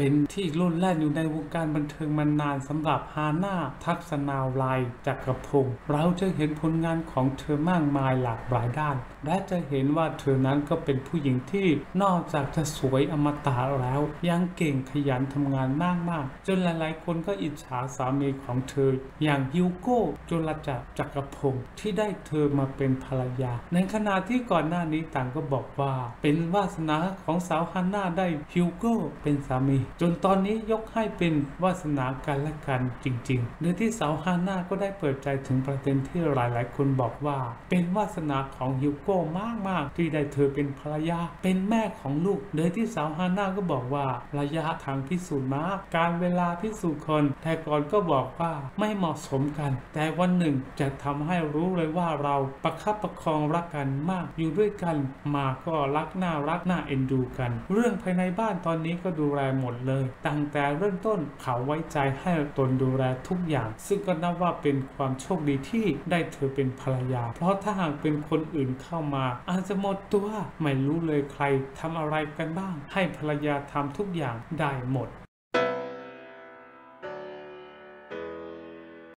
เป็นที่รุ่นแรกอยู่ในวงการบันเทิงมานานสำหรับฮาน่าทักษณาวลายจักรพงศ์เราจะเห็นผลงานของเธอมากมายหลากหลายด้าน และจะเห็นว่าเธอนั้นก็เป็นผู้หญิงที่นอกจากจะสวยอมตะแล้ว ยังเก่งขยันทำงานมากมากจนหลายๆ คนก็อิจฉาสามีของเธอ อย่างฮิวโก้จุลจักรจักรพงศ์ที่ได้เธอมาเป็นภรรยา ในขณะที่ก่อนหน้านี้ต่างก็บอกว่า เป็นวาสนาของสาวฮันน่าได้ฮิวโก้เป็นสามีจนตอนนี้ยกให้เป็นวาสนากันและกันจริงๆโดยที่สาวฮันน่าก็ได้เปิดใจถึงประเด็นที่หลายๆ คนบอกว่า เป็นวาสนาของฮิวโก้มากๆ ที่ได้เธอเป็นภรรยา เป็นแม่ของลูก โดยที่สาวฮันน่าก็บอกว่าระยะทางพิสูจน์มาการเวลาพิสูจน์คนแต่ก่อนก็บอกว่าไม่เหมาะสมกัน แต่วันหนึ่งจะทำให้รู้เลยว่าเราประคับประคองรักกันมากอยู่ด้วยกันมาก็รักน่ารักน่าเอ็นดูกัน เรื่องภายในบ้านตอนนี้ก็ดูแลหมดเลย ตั้งแต่เริ่มต้นเขาไว้ใจให้ตนดูแลทุกอย่าง ซึ่งก็นับว่าเป็นความโชคดีที่ได้เธอเป็นภรรยา เพราะถ้าหากเป็นคนอื่นเข้ามา อาจจะหมดตัว ไม่รู้เลยใครทำอะไรกันบ้าง ให้ภรรยาทำทุกอย่างได้หมด